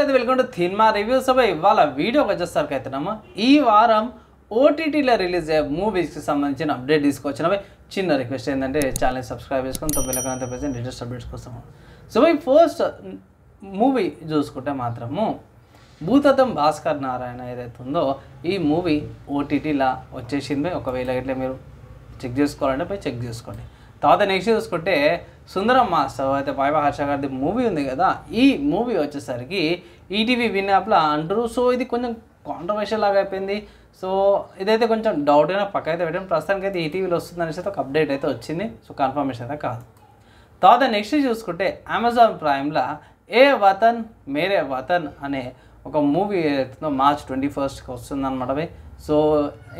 అది welcome to cinema reviews. అవి ఇవాళ వీడియోకి వచ్చేసరికి అయితేనమ్మా ఈ వారం ఓటీటీలో రిలీజ్ అయ్యే మూవీస్కి సంబంధించిన అప్డేట్ తీసుకొచ్చినవి చిన్న రిక్వెస్ట్ ఏంటంటే ఛానల్ సబ్స్క్రైబ్ చేసుకొని తొమ్మిది లెక్కన ప్రజెంట్ లేటెస్ట్ అప్డేట్స్ కోసం. సో ఈ ఫస్ట్ మూవీ చూసుకుంటే మాత్రము భూతత్వం భాస్కర్ నారాయణ ఏదైతే ఉందో ఈ మూవీ ఓటీటీలా వచ్చేసింది. ఒకవేళ ఇట్లా మీరు చెక్ చేసుకోవాలంటే పోయి చెక్ చేసుకోండి. తర్వాత నెక్స్ట్ చూసుకుంటే సుందరం మాస్టర్ అయితే పైవ హర్ష గారిది మూవీ ఉంది కదా ఈ మూవీ వచ్చేసరికి ఈటీవీ విన్ యాప్లో అంటారు సో ఇది కొంచెం కాంట్రవర్షియల్ లాగా అయిపోయింది. సో ఇదైతే కొంచెం డౌట్ అయినా పక్క అయితే పెట్టాం ప్రస్తుతానికి అయితే ఈటీవీలో వస్తుంది అనేసి ఒక అప్డేట్ అయితే వచ్చింది. సో కన్ఫర్మేషన్ అయితే కాదు. తర్వాత నెక్స్ట్ చూసుకుంటే అమెజాన్ ప్రైమ్లో ఏ వతన్ మేరే వతన్ అనే ఒక మూవీ ఏదైతుందో మార్చ్ ట్వంటీ ఫస్ట్కి వస్తుంది అనమాట సో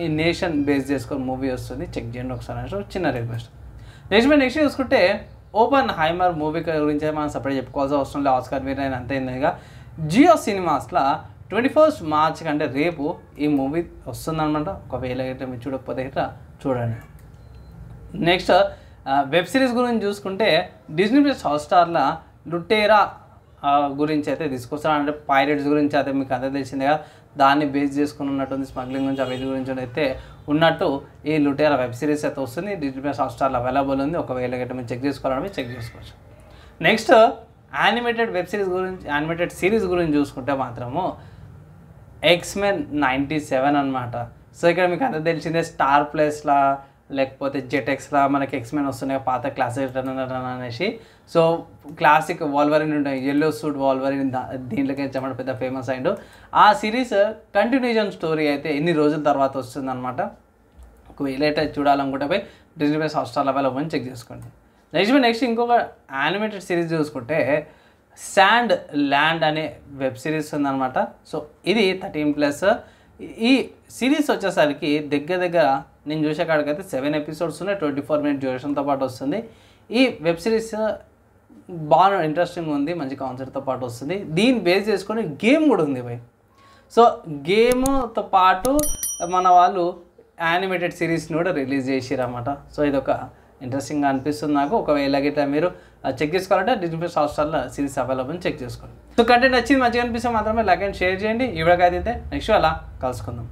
ఈ నేషన్ బేస్ చేసుకొని మూవీ వస్తుంది. చెక్ చేయండి ఒకసారి అనేసి చిన్న రిక్వెస్ట్ నెక్స్ట్ మీరు నెక్స్ట్ చూసుకుంటే ఓపెన్ హైమర్ మూవీ గురించి మనం సపరేట్ చెప్పుకోవాల్సిన అవసరం లేదు ఆస్కార్ విన్ అయిన అంతే ఇందిగా జియో సినిమాస్లో ట్వంటీ ఫస్ట్ మార్చ్ కంటే రేపు ఈ మూవీ వస్తుందనమాట ఒకవేళ ఇట్లా మీరు చూడకపోతే ఇట్లా చూడండి. నెక్స్ట్ వెబ్ సిరీస్ గురించి చూసుకుంటే డిజ్నీ ప్లస్ హాట్స్టార్లో లుటేరా గురించి అయితే తీసుకొస్తారు అంటే పైరెట్స్ గురించి అయితే మీకు అంతా తెలిసిందే కదా. దాన్ని బేస్ చేసుకుని ఉన్నట్టుంది స్మగ్లింగ్ గురించి అవి గురించి అయితే ఉన్నట్టు ఈ లుటేరా వెబ్ సిరీస్ అయితే వస్తుంది. డిజిటల్ ప్లస్ హాట్స్టార్లో అవైలబుల్ ఉంది. ఒకవేళ గట్రా మీరు చెక్ చేసుకోవాలని చెక్ చేసుకోవచ్చు. నెక్స్ట్ యానిమేటెడ్ వెబ్ సిరీస్ గురించి యానిమేటెడ్ సిరీస్ గురించి చూసుకుంటే మాత్రము ఎక్స్మెన్ నైంటీ సెవెన్ అనమాట సో ఇక్కడ మీకు అంత తెలిసిందే స్టార్ ప్లేస్లా లేకపోతే జెటెక్స్లా మనకి ఎక్స్మెన్ వస్తున్నాయి పాత క్లాసిక్ అనేసి. సో క్లాసిక్ వాల్వరిన్ ఉంటాయి ఎల్లో సూట్ వాల్వరిన్ దీంట్లోకి చెప్పడం పెద్ద ఫేమస్ అయిండు. ఆ సిరీస్ కంటిన్యూషన్ స్టోరీ అయితే ఎన్ని రోజుల తర్వాత వస్తుందన్నమాట? వీలైతే చూడాలనుకుంటే పోయి digital plus Hotstar available check చేసుకోండి. నెక్స్ట్ నెక్స్ట్ ఇంకొక యానిమేటెడ్ సిరీస్ చూసుకుంటే శాండ్ ల్యాండ్ అనే వెబ్ సిరీస్ ఉందన్నమాట. సో ఇది థర్టీన్ ప్లస్ ఈ సిరీస్ వచ్చేసరికి దగ్గర దగ్గర నేను చూసే కాడికైతే సెవెన్ ఎపిసోడ్స్ ఉన్నాయి ట్వంటీ ఫోర్ మినిట్ డ్యూరేషన్తో పాటు వస్తుంది. ఈ వెబ్ సిరీస్ బాగా ఇంట్రెస్టింగ్ ఉంది మంచి కాన్సెప్ట్తో పాటు వస్తుంది. దీన్ని బేస్ చేసుకొని గేమ్ కూడా ఉంది భయ్. సో గేమ్తో పాటు మన వాళ్ళు యానిమేటెడ్ సిరీస్ని కూడా రిలీజ్ చేసిరన్నమాట. సో ఇది ఒక ఇంట్రెస్టింగ్గా అనిపిస్తుంది నాకు. ఒకవేళ గిట్లా మీరు చెక్ చేసుకోవాలంటే డిజిటల్ ప్లస్ హాట్స్టార్లో సిరీస్ అవైలబుల్ చెక్ చేసుకోండి. సో కంటెంట్ నచ్చింది మంచిగా అనిపిస్తే మాత్రమే లైక్ అండ్ షేర్ చేయండి. ఈ నెక్స్ట్ అలా కలుసుకుందాం.